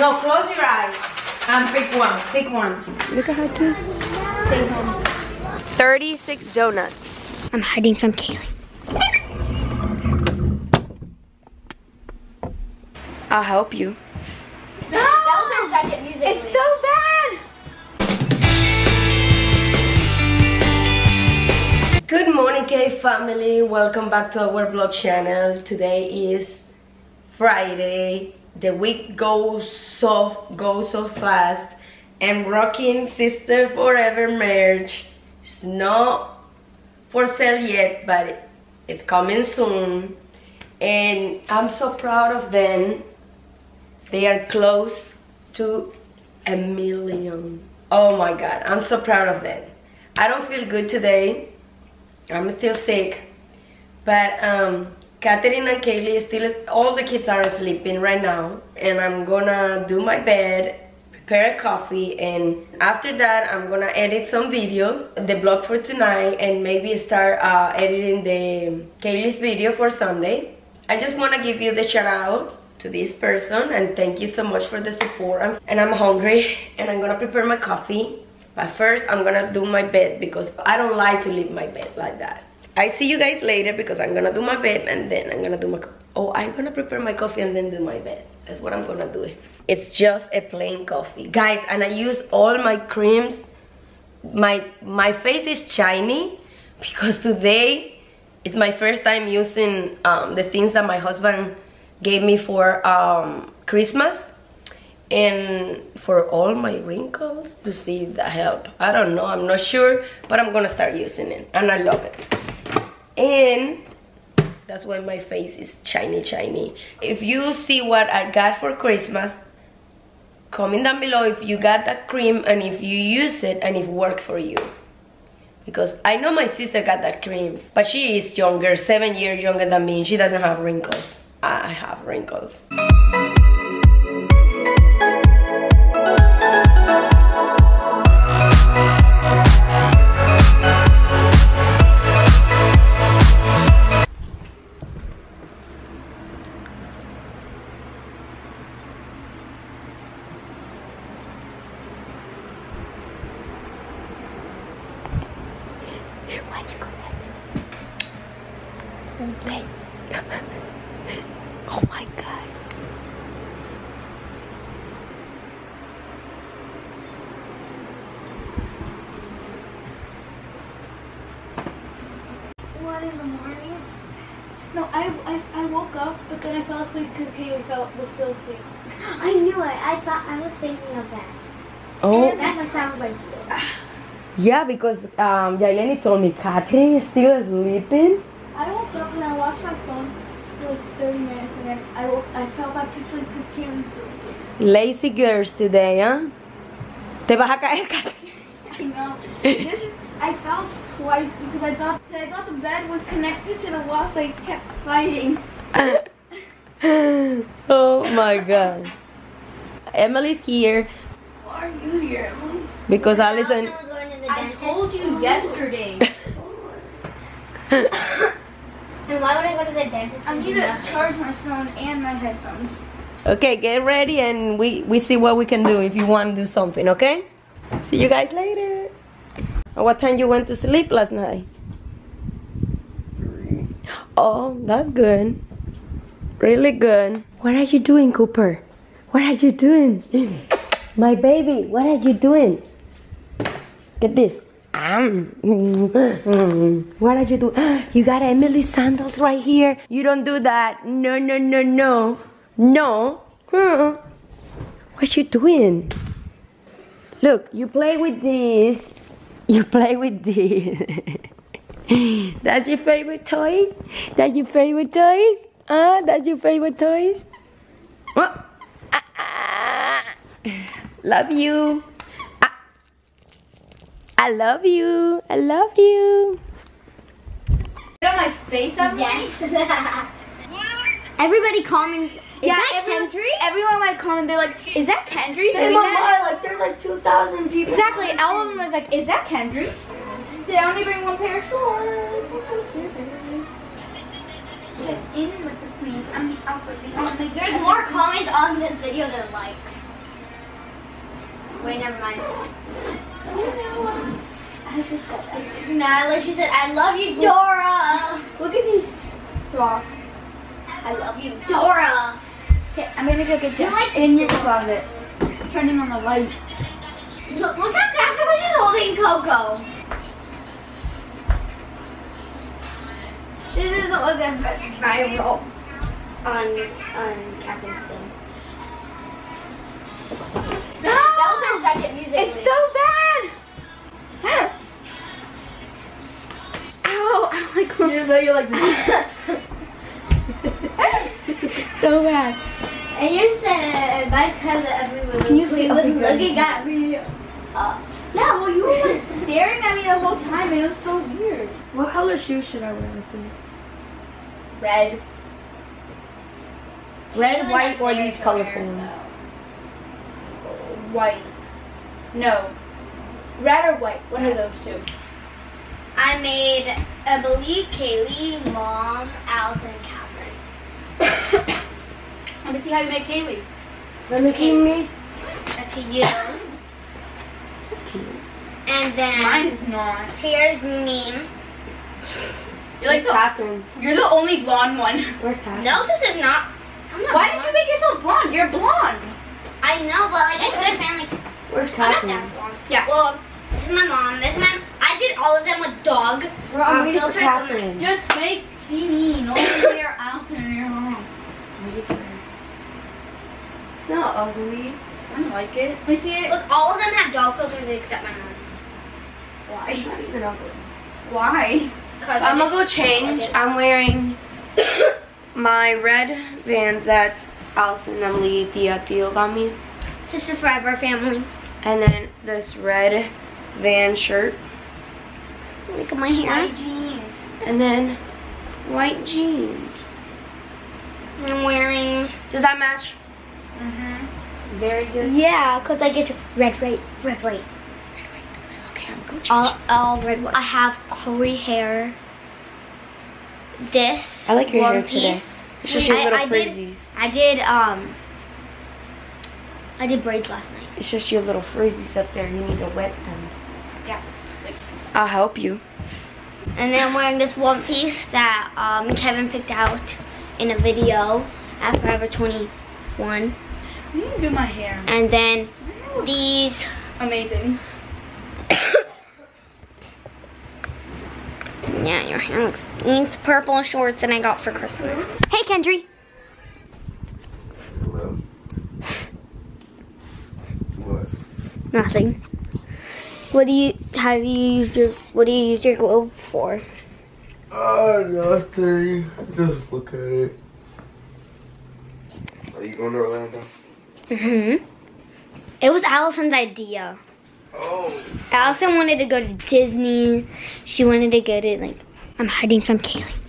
No, close your eyes. And pick one. Pick one. Look at how cute. Stay home. 36 donuts. I'm hiding from Keilly. I'll help you. That was our second music It's so bad. Good morning, K family. Welcome back to our vlog channel. Today is Friday. The week goes so goes so fast. And rocking Sister Forever merch. It's not for sale yet, but it's coming soon. And I'm so proud of them. They are close to a million. Oh my god, I'm so proud of them. I don't feel good today. I'm still sick. But um Katheryn and Keilly still all the kids are sleeping right now and I'm gonna do my bed, prepare a coffee and after that I'm gonna edit some videos, the vlog for tonight and maybe start uh, editing the Keilly's video for Sunday. I just wanna give you the shout out to this person and thank you so much for the support. I'm, and I'm hungry and I'm gonna prepare my coffee. But first I'm gonna do my bed because I don't like to leave my bed like that I see you guys later because I'm gonna do my bed and then I'm gonna do my oh I'm gonna prepare my coffee and then do my bed. That's what I'm gonna do. It's just a plain coffee. Guys and I use all my creams. My my face is shiny because today it's my first time using um, the things that my husband gave me for um, Christmas and for all my wrinkles to see if that help. I don't know, I'm not sure, but I'm gonna start using it and I love it. And that's why my face is shiny, shiny. If you see what I got for Christmas, comment down below if you got that cream and if you use it and if it worked for you because I know my sister got that cream, but she is younger, seven years younger than me, and she doesn't have wrinkles. I have wrinkles. Oh my god. One in the morning. No, I, I, I woke up, but then I fell asleep because Keilly fell, was still asleep. I knew it. I thought I was thinking of that. Oh, That sounds like you. yeah, because um, Yelany told me Katheryn is still sleeping. I woke up and I watched my phone for like 30 minutes, and then I woke, I fell back to sleep because Keilly still asleep. Lazy girls today, huh? Te vas a caer, I know. This is, I fell twice because I thought I thought the bed was connected to the wall, so I kept sliding. oh my god. Emily's here Why are you here? Emily? because Alisson. was going to the I told you oh. yesterday. And why would I go to the dentist? I need to charge my phone and my headphones. Okay, get ready and we, we see what we can do if you want to do something, okay? See you guys later. What time you went to sleep last night? Three. Oh, that's good. Really good. What are you doing, Cooper? What are you doing? My baby, what are you doing? Get this. Um, what are you doing? You got Emily sandals right here. You don't do that. No, no, no, no. No. Hmm. What you doing? Look, you play with this. You play with this. That's your favorite toys? That's your favorite toys? Huh? That's your favorite toys? Oh. Ah, ah. Love you. I love you. I love you. Get on my face, Emily? Yes. Everybody comments. Is that every- Kendry? Everyone like comment, they're like, "Is that Kendry?" Say doing my that?" mind, like there's like 2,000 people. Exactly. All of them was like, "Is that Kendry?" They only bring one pair of shorts. That's so stupid. Shit, in with the queen. I'm the. The alpha. Oh there's more comments on this video than likes. Wait, never mind. I just said that. Natalie, she said, I love you, Dora. Look at these socks. I love you, Dora. Okay, I'm gonna go get Jess like- in your closet. Turning on the light. Look, look at Grandpa is holding Coco. This is the one that went viral on on Katheryn's thing. That was her second music. It's video. so bad. Ow! I don't like You know you're like so bad. And you said uh, my cousin everyone Can you was, see was up the looking at me. Uh, Yeah, well, you were like staring at me the whole time, and it was so weird. What color shoes should I wear with you? Red. Red, Caitlin white, or these colorful wear, ones? White. No. Red or white. One of those two. I made, I believe, Keilly, Mom, Alisson, and Katheryn. Let me see how you make Keilly. Let me see me. That's you. That's cute. And then Mine is not. here's me. You're like the, Katheryn. you're the only blonde one. Where's Katheryn? No, this is not. I'm not Why did you make yourself blonde? You're blonde. I know, but like I couldn't find like Where's I'm Katheryn? Yeah. Well, this is my mom. This is my. I did all of them with dog. Bro, I'm Um, waiting for filter- Katheryn. Just make see me. No one here, Alisson, and your mom. Waiting for her. It's not ugly. I don't like it. Let me see it. Look, all of them have dog filters except my mom. Why? It's not even ugly. Why? Cause I'm I gonna go change. like. I'm wearing my red Vans that Alisson and Emily Thea Theo got me. Sister Forever family. And then this red Van shirt. Look at my hair. White jeans. And then white jeans. I'm wearing. Does that match? Mm-hmm. Very good. Yeah, cause I get red, right, red, right. Okay, I'm gonna change. All, all red. I have curly hair. This. I like your one hair today. Piece. it's just your I- little I did- frizzies. I did um. I did braids last night. It's just your little frizzies up there. You need to wet them. Yeah. I'll help you. And then I'm wearing this one piece that um, Kevin picked out in a video at Forever 21. You can do my hair. And then these. Amazing. Yeah, your hair looks. These purple shorts that I got for Christmas. Hey, Kendry. Hello. What? Nothing. What do you? How do you use your? What do you use your glove for? Uh, nothing. Just look at it. Are you going to Orlando? Mhm. It was Alisson's idea. Oh. Alisson wanted to go to Disney. She wanted to go to like. I'm hiding from Keilly.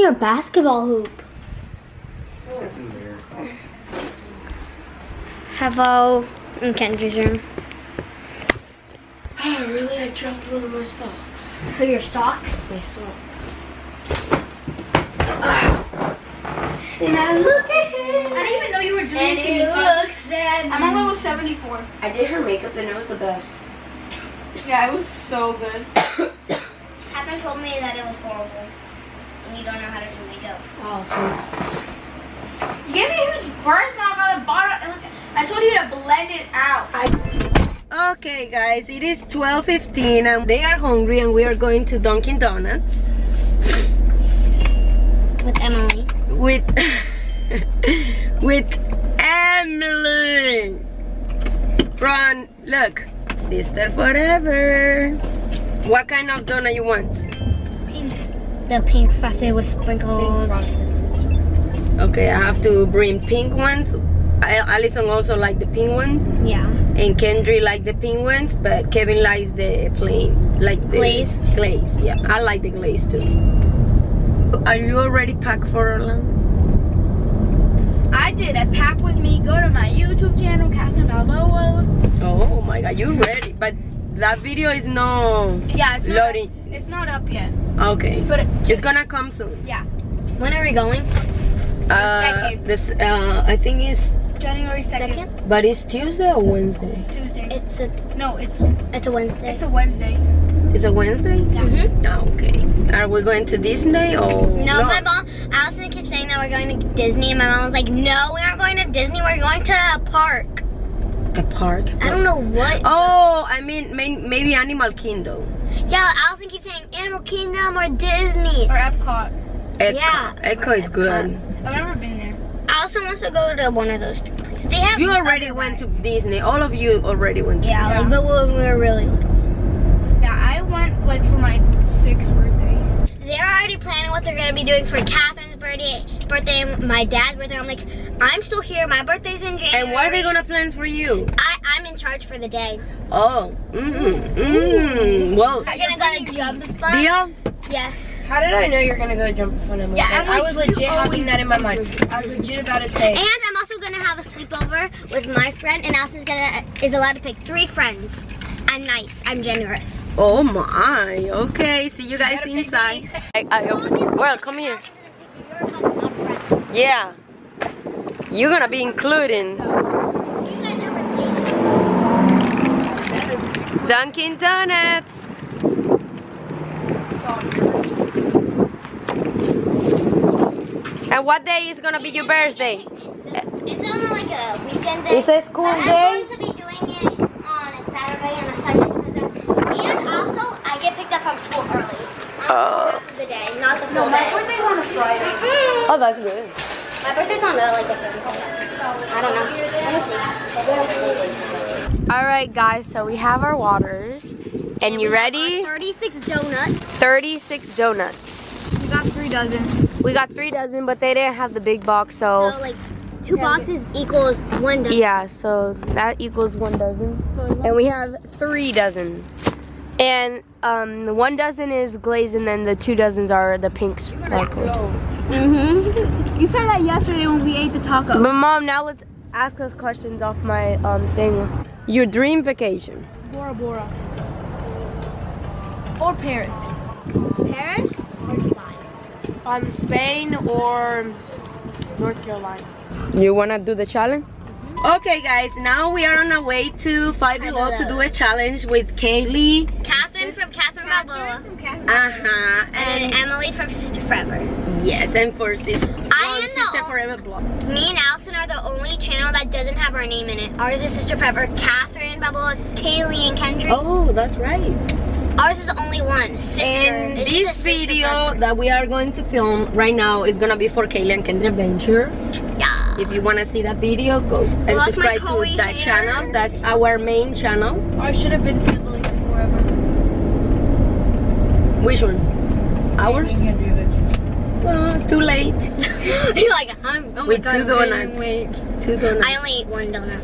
What happened to your basketball hoop? It's in there. Hello, in mm, Kendry's room. Oh, really? I dropped one of my socks. For oh, your stocks? My socks. And I look at him. I didn't even know you were doing it to me. so- sad. I'm on level 74. I did her makeup and it was the best. Yeah, it was so good. Katheryn told me that it was horrible. And you don't know how to do makeup. Oh, thanks. You gave me a huge birthmark on the bottom. and look, I told you to blend it out. Okay, guys, it is 12.15 and they are hungry and we are going to Dunkin' Donuts. With Emily. with with Emily from look sister forever what kind of donut you want The pink frosted with sprinkles. okay I have to bring pink ones I, Alisson also like the pink ones Yeah. and Kendry like the pink ones but Kevin likes the plain like the Glaze? glaze yeah I like the glaze too are you already packed for Orlando? I did a pack with me. Go to my YouTube channel, Katheryn Balboa. Oh my god, you ready? But that video is no Yeah, it's not, loading. it's not up yet. Okay. But It's gonna come soon. Yeah. When are we going? Uh, this uh, I think it's, January 2nd, but it's Tuesday or Wednesday. Tuesday. It's a no, it's it's a Wednesday. it's a Wednesday. Is it Wednesday? Mm-hmm. Oh, okay. Are we going to Disney or No, my mom, Alisson keeps saying that we're going to Disney, and my mom was like, no, we aren't going to Disney, we're going to a park. A park. I don't know what. Oh, I mean may, maybe Animal Kingdom. Yeah, Alisson keeps saying Animal Kingdom or Disney. Or Epcot. Echo. Yeah. Epcot is good. I've never been there. Alisson wants to go to one of those two places. They have You already went to Disney. All of you already went. To Yeah, Yeah. like, but when we were really little. Yeah, I went like for my sixth birthday. They're already planning what they're gonna be doing for Katheryn's birthday, birthday, my dad's birthday. I'm like, I'm still here. My birthday's in January. And what are they gonna plan for you? I, I'm in charge for the day. Oh, mm, mm. Well, We're gonna go jump deal. Yes. How did I know you're gonna go jump in front of me? Yeah, Like, I'm I was legit having that in my mind. I was legit about to say. And I'm also gonna have a sleepover with my friend, and Alisson's gonna is allowed to pick three friends. I'm nice. I'm generous. Oh my. Okay. See you guys inside. I, I, well, come here. Yeah. You're gonna be including Dunkin' Donuts. And what day is gonna be your birthday? It's on like a weekend day. It's a school but day? I'm going to be doing it on a Saturday and a Sunday. Because that's, and also, I get picked up from school early. Oh. Half of the day, not the full No, my day. birthday's on a Friday. Mm-mm. Oh, that's good. My birthday's on the like the third. I don't know. Let me see. All right, guys. So we have our waters, and you ready? 36 donuts. 36 donuts. We got three dozen. We got three dozen, but they didn't have the big box, So like two boxes equals one dozen. Yeah, so that equals one dozen. And we have three dozen. And um, the one dozen is glazed, and then the two dozens are the pink sparkled. Mm-hmm. You said that yesterday when we ate the taco. But mom, now let's ask us questions off my um thing. Your dream vacation. Bora Bora. Or Paris. Paris or Dubai? Um, Spain or North Carolina. You wanna do the challenge? Okay, guys. Now we are on our way to Five Below to do a challenge with Keilly. Katheryn from Katheryn Balboa. Uh huh. And And Emily from Sister Forever. yes, and for this, I am the Sister o- Forever blog. Me and Alisson are the only channel that doesn't have our name in it. Ours is Sister Forever. Katheryn Balboa, Keilly, and Kendrick. Oh, that's right. Ours is the only one. Sister. And It's this Sister video Forever. that we are going to film right now is gonna be for Keilly and Kendry Adventure. Yeah. If you wanna see that video, go and Watch subscribe to that hair. channel. That's our main channel. Or should have been siblings forever. Which one? Ours? Uh, too late. You're like, I'm, oh my With god, two I'm donuts. wait. Two donuts. I only ate one donut.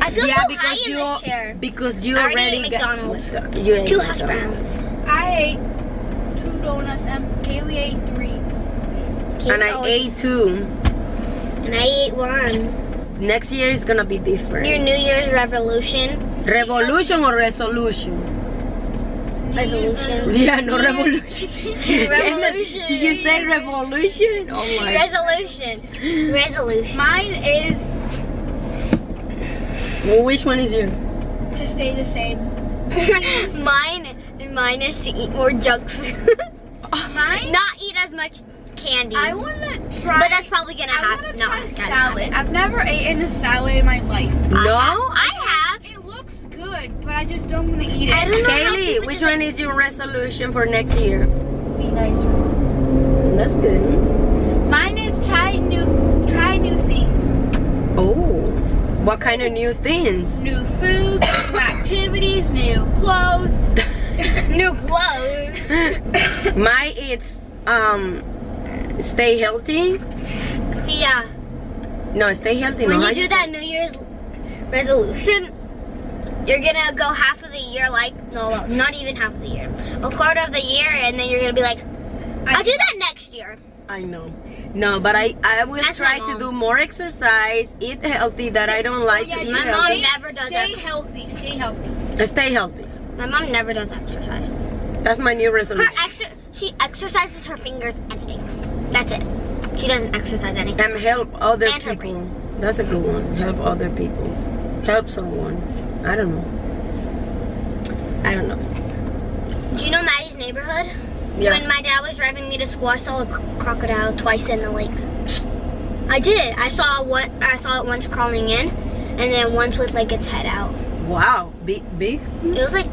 I feel yeah, so high because in you this chair. because you I already already ate got- McDonald's. You ate Two hash browns. I ate two donuts and Keilly ate three. And I ate two. And I ate one. Next year is gonna be different. Your New Year's revolution. Revolution or resolution? Resolution. Yeah, no revolution. Revolution. Did you say revolution? Oh my. Resolution. Resolution. Mine is Well, which one is yours? to stay the same. mine, mine is to eat more junk food. Mine? Not eat as much candy. I want to try. but that's probably gonna happen. want to No, try salad. I've never eaten a salad in my life. No. I have. It looks good, but I just don't want to eat it. I don't know how Keilly, which one is your resolution for next year? Be nicer. That's good. Mine is try new try new things. Oh, what kind of new things? New foods, new activities, new clothes. New clothes. My it's um stay healthy. Yeah. No, stay healthy. When no, you do say- that New Year's resolution, you're gonna go half of the year like no, not even half of the year, a quarter of the year, and then you're gonna be like, I'll do that next year. I know. No, but I I will That's try to do more exercise, eat healthy. That I don't like oh, yeah, to eat My healthy. mom never does Stay that. healthy. Stay healthy. Uh, stay healthy. My mom never does exercise. That's my new Her resolution. exer she exercises her fingers anything. That's it. She doesn't exercise anything. And help other And people. That's a good one. Help other people. Help someone. I don't know. I don't know. Do you know Maddie's neighborhood? Yeah. When my dad was driving me to school, I saw a crocodile twice in the lake. I did. I saw one. I saw it once crawling in, and then once with like its head out. Wow. Big, big. It was like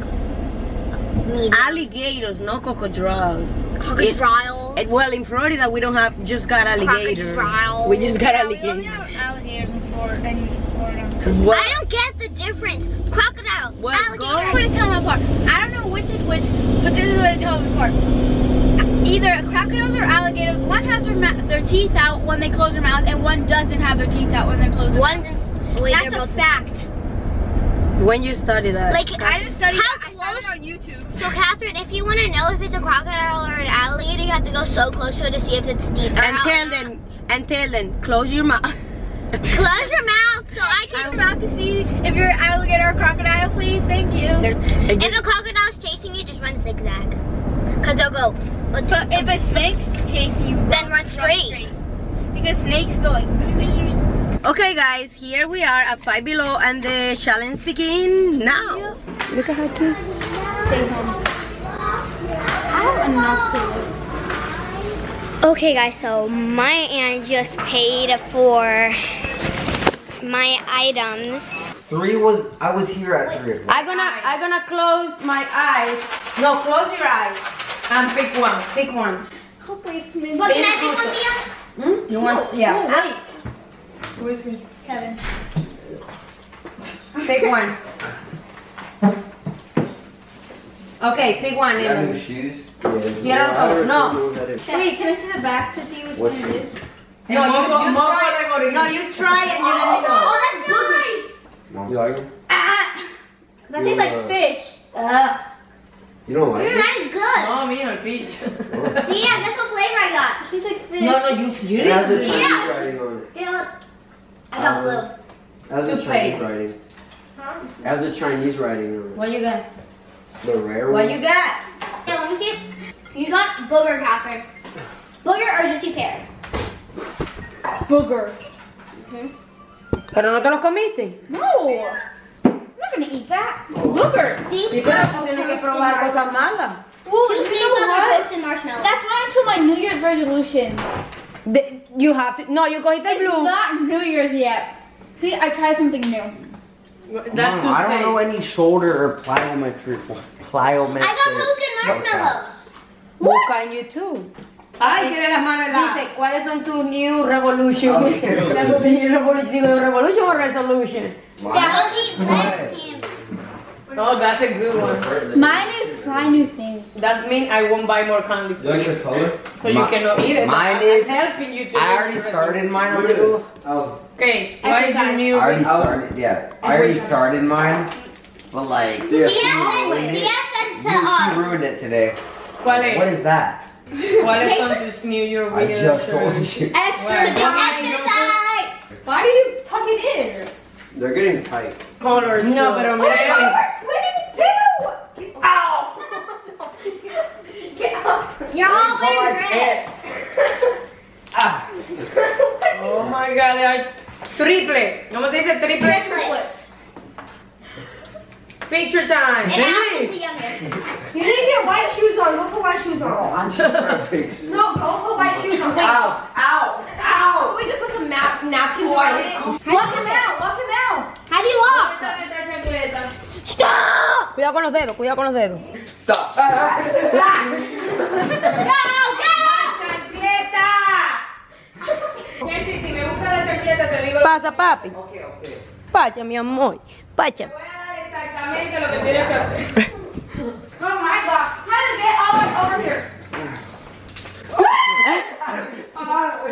medium. Alligators, no crocodiles. crocodile. And, well, in Florida, we don't have just got alligator. Crocodile. We just got Yeah, we only alligator. have alligators in Florida. In Florida. Well, I don't get the difference. Crocodile, Well, I'm alligator. going to tell them apart. I don't know which is which, but this is what I tell them apart. Either crocodiles or alligators, one has their, their teeth out when they close their mouth, and one doesn't have their teeth out when they close their One's mouth. in. Wait, That's a both. fact. When you study that. Like I didn't study How that. I close? found it on YouTube. So, Katheryn, if you want to know if it's a crocodile or an alligator, you have to go so close to it to see if it's deep. and tell them, and tell them, close your mouth. Close your mouth so I Close can. your mouth to see if you're an alligator or crocodile, please. Thank you. If just- a crocodile's chasing you, just run zigzag. Cause they'll go. But if a snake's chasing you, Then run straight. Because snakes go like. Okay, guys, here we are at Five Below, and the challenge begin now. Look at her cute. Stay home. I have enough food. Okay, guys. So my aunt just paid for my items. Three was I was here at three o'clock. I'm gonna, I'm gonna close my eyes. No, close your eyes and pick one. Pick one. Hopefully it's me. What can I pick one, Dia? Hmm? You want? Yeah. wait. Where's Kevin? Pick one. Okay, pick one. You got new shoes? Cierra los ojos. No. Wait, can I see the back to see which What one it is? No, you, you try. No, you try and you let me know. Oh, that's boogers. You like them? Ah! That tastes like Uh, fish. You don't like Mm, them? mine's good. No, me no fish. Yeah, guess what flavor I got? It tastes like fish. No, no, you, you It has a didn't. Chinese Yeah. writing on it. Dia, look. I got Um, blue. It has a Toothpaste. Chinese writing. Huh? It has a Chinese writing on What you got? The rare one. What you got? Yeah, let me see. You got booger, Katheryn. Booger or just you pear? Booger. Pero no te lo comiste. No. I'm not gonna eat that. Booger. Think Sí, pero tú tienes que probar cosas malas. Well, Two you snakes know on the what? toasted marshmallow. That's not until my New Year's resolution. The- you have to. No, you cogiste It's blue. not New Year's yet. See, I tried something new. That's Mom, I don't know any shoulder or plyometric plyometric. I got toasted marshmallows. Busca en YouTube. Ay, tiene las manos heladas. Dice, ¿cuáles son tus new revolution? Ah, okay. Revolution, revolution, digo, revolution or resolution? Yeah, I'll eat less candy. Oh, that's a good one. Mine is try new things. That means I won't buy more candy You like the color? So you cannot eat it. Mine I'm is- helping you to I already your started mine a little. Oh, Okay, what is your new I already started. Yeah, I already started mine. But like, Dia she said, ruined it. You- to She uh, ruined it today. ¿Cuál What es? is that? ¿Cuáles son tus New Year I just told resolutions? you. to exercise. Why do you tuck it in? They're getting tight. Colors. No, too. pero mira que Twenty-two. Ow! Get off. You're all wearing red. Ah. Oh my god, they are triple. ¿Cómo se dice triple? Triplets. Picture time. And Alisson's the youngest. You need to get white shoes on. Go put white shoes on. I'm just for a picture. No, go put white shoes on. Wait. Ow. Ow. Ow. We just put some nap napkins on it. Walk him out. Walk out. Stop! Cuidado con los dedos, cuidado con los dedos. Stop. Si me la chancleta, te digo. Pasa, papi. Ok, ok. Pacha, mi amor. Pacha. Voy a dar exactamente lo que tienes que hacer. Oh,